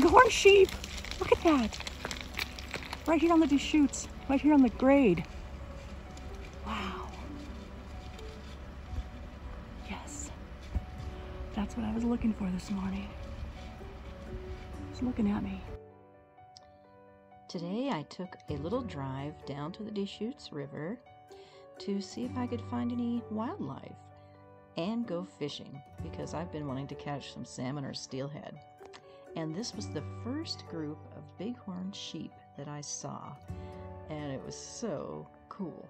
Bighorn sheep. Look at that. Right here on the Deschutes, right here on the grade. Wow. Yes. That's what I was looking for this morning. It's looking at me. Today I took a little drive down to the Deschutes River to see if I could find any wildlife and go fishing because I've been wanting to catch some salmon or steelhead. And this was the first group of bighorn sheep that I saw, and it was so cool.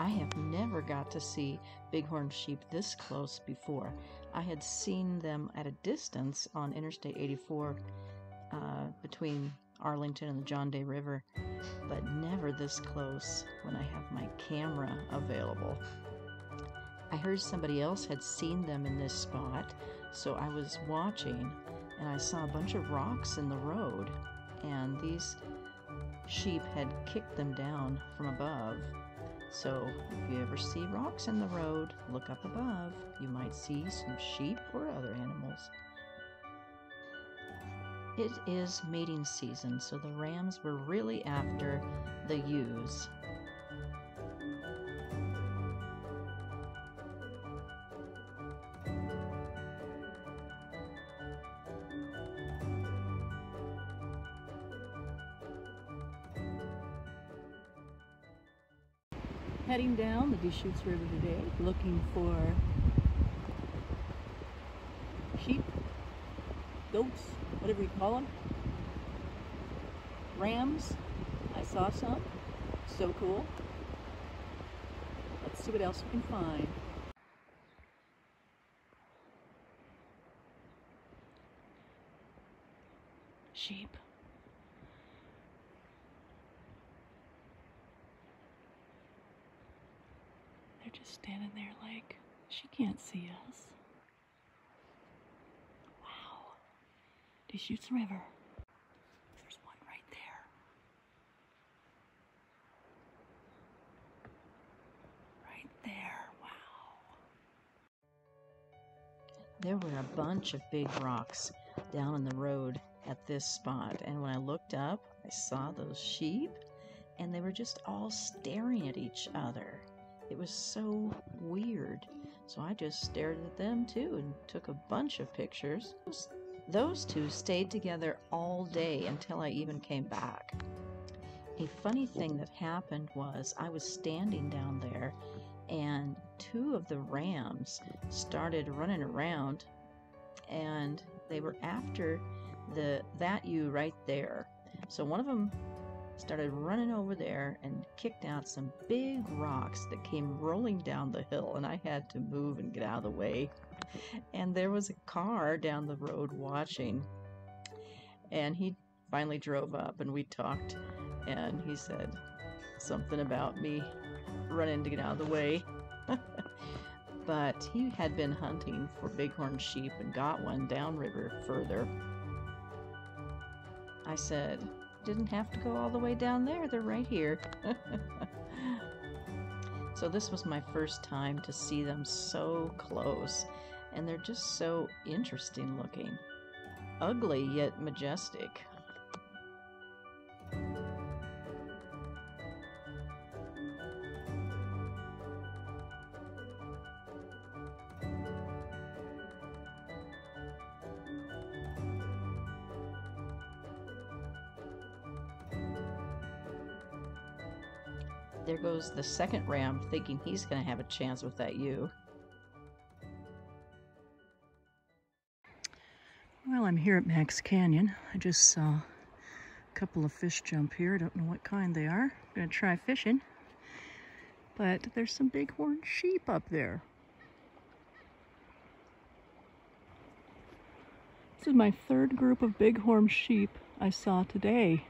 I have never got to see bighorn sheep this close before. I had seen them at a distance on Interstate 84 uh, between Arlington and the John Day River, but never this close when I have my camera available. I heard somebody else had seen them in this spot, so I was watching and I saw a bunch of rocks in the road, and these sheep had kicked them down from above. So, if you ever see rocks in the road, look up above. You might see some sheep or other animals. It is mating season, so the rams were really after the ewes. Heading down the Deschutes River today, looking for sheep, goats, whatever you call them, rams. I saw some. So cool. Let's see what else we can find. Sheep. Just standing there like she can't see us. Wow. Deschutes River. There's one right there. Right there. Wow. There were a bunch of big rocks down in the road at this spot, and when I looked up, I saw those sheep, and they were just all staring at each other. It was so weird. So I just stared at them too and took a bunch of pictures. Those two stayed together all day until I even came back. A funny thing that happened was I was standing down there and two of the rams started running around and they were after the that ewe right there. So one of them started running over there and kicked out some big rocks that came rolling down the hill and I had to move and get out of the way. And there was a car down the road watching. And he finally drove up and we talked and he said something about me running to get out of the way. but he had been hunting for bighorn sheep and got one downriver further. I said, didn't have to go all the way down there, they're right here. so, this was my first time to see them so close, and they're just so interesting looking. Ugly yet majestic. There goes the second ram thinking he's going to have a chance with that ewe. Well, I'm here at Macks Canyon. I just saw a couple of fish jump here. I don't know what kind they are. I'm going to try fishing. But there's some bighorn sheep up there. This is my third group of bighorn sheep I saw today.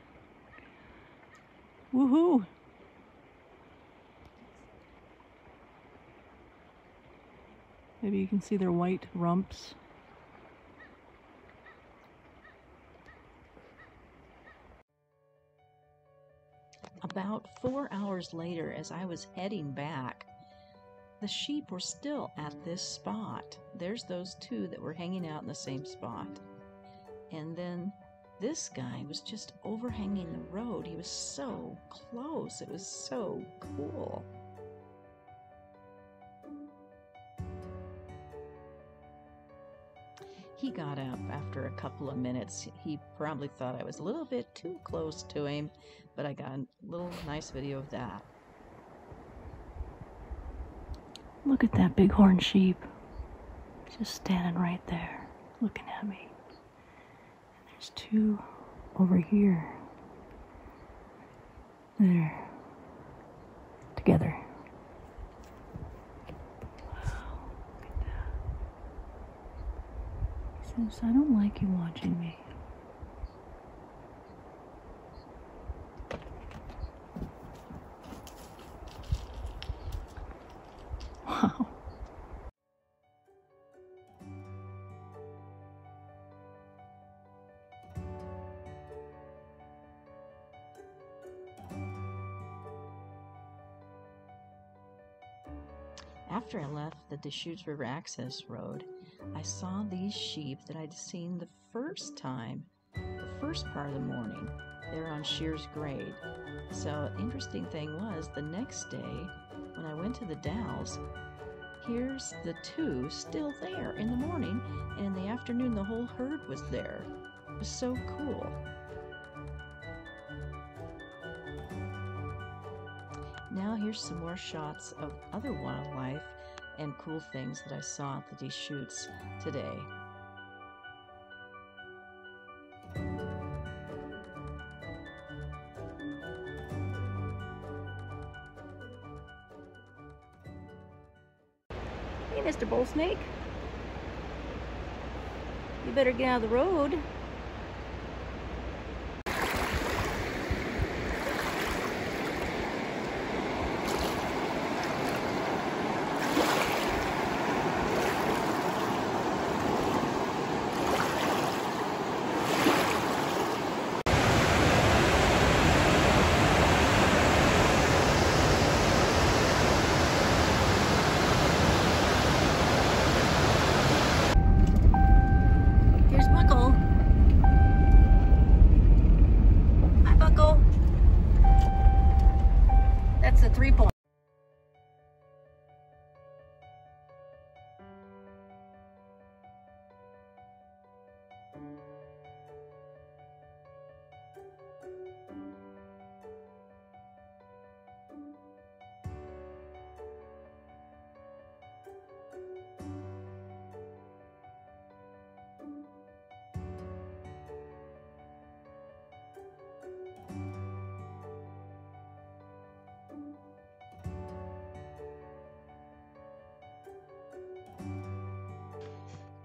Woohoo! Maybe you can see their white rumps. About four hours later, as I was heading back, the sheep were still at this spot. There's those two that were hanging out in the same spot. And then this guy was just overhanging the road. He was so close. It was so cool. He got up after a couple of minutes. He probably thought I was a little bit too close to him, but I got a little nice video of that. Look at that bighorn sheep. Just standing right there, looking at me. And there's two over here. There. Together. Wow, look at that. He I don't like you watching me. Wow. After I left the Deschutes River Access Road, I saw these sheep that I'd seen the first time, the first part of the morning. They're on Sherars Grade. So, interesting thing was, the next day, when I went to the Dalles, here's the two still there in the morning, and in the afternoon, the whole herd was there. It was so cool. Now here's some more shots of other wildlife and cool things that I saw at the Deschutes today. Hey, Mr. Bull Snake. You better get out of the road.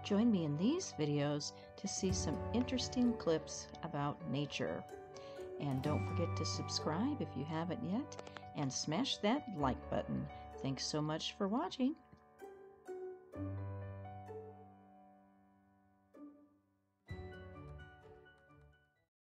Join me in these videos to see some interesting clips about nature. And don't forget to subscribe if you haven't yet, and smash that like button. Thanks so much for watching.